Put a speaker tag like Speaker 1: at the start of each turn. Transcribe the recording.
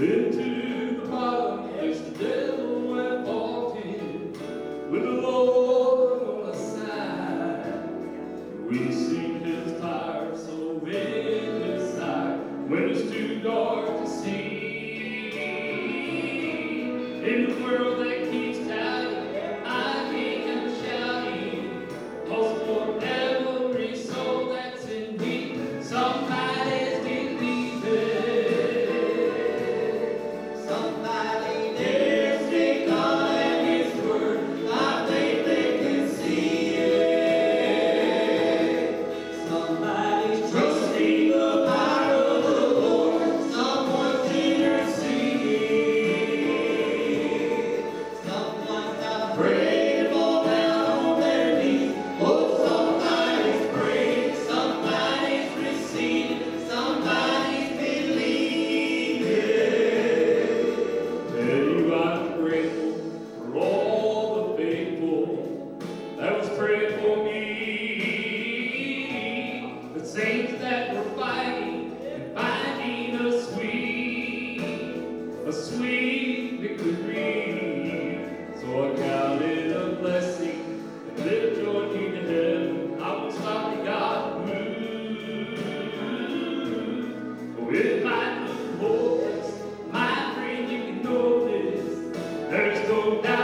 Speaker 1: Into the bottomless the devil went with the Lord on side. We his so when it's too dark to see. In the world that keeps don't.